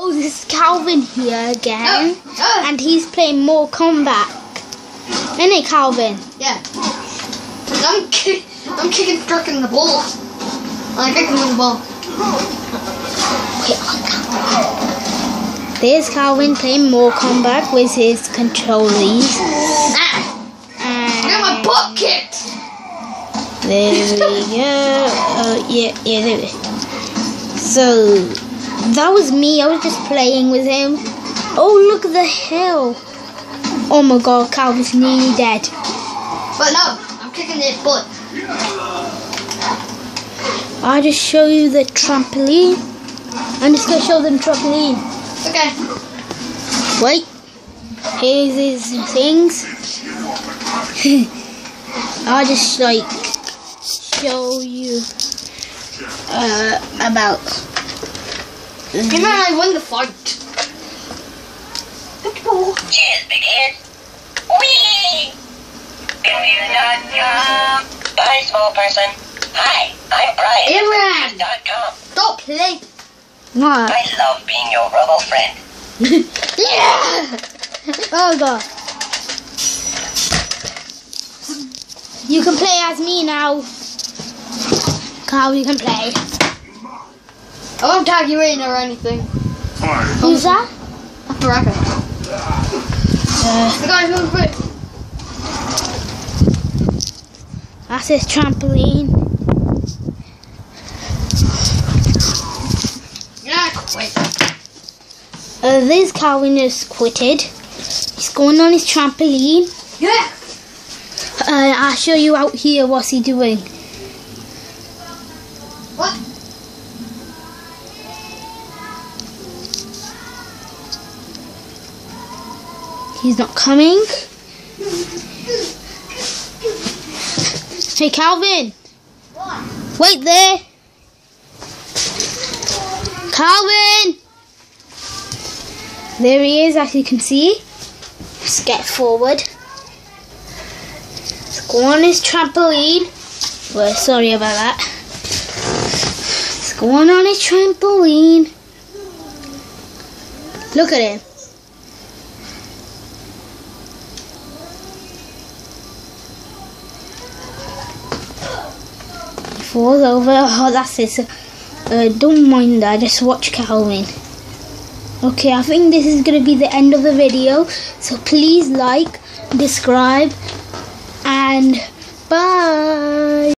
Oh, this is Calvin here again, Oh, oh. and he's playing Mortal Kombat. Isn't it, Calvin? Yeah. I'm kick, I'm kicking Struck in the ball. I'm kicking him in the ball. There's Calvin playing Mortal Kombat with his controllers. Ah! I got my And butt kicked. there we go. Oh, yeah, yeah, there we go. So, that was me. I was just playing with him. Oh, look at the hill. Oh my god, Calvin's nearly dead. But no, I'm kicking his butt. I'll just show you the trampoline. I'm just going to show them trampoline. Okay. Wait. Here's his things. I'll just like show you uh, about. And then I won the fight. Cheers, big head. Whee! Computer.com. Hi, small person. Hi, I'm Brian. Imran, Dot com. stop playing. What? I love being your robo friend. Yeah. Oh god. You can play as me now. Carl, you can play. I won't tag you in or anything. Who's that? That's the racket. Uh, The guy who's quick. that's his trampoline. Yeah, quit. Uh, this Calvin has quitted. He's going on his trampoline. Yeah. Uh, I'll show you out here what's he doing. What? He's not coming. Hey, Calvin. What? Wait there. Calvin. There he is, as you can see. Let's get forward. Let's go on his trampoline. Well, sorry about that. Let's go on on his trampoline. Look at him. Falls over. Oh, that's it. Uh, don't mind that. Just watch Calvin. Okay, I think this is going to be the end of the video. So please like, subscribe, and bye.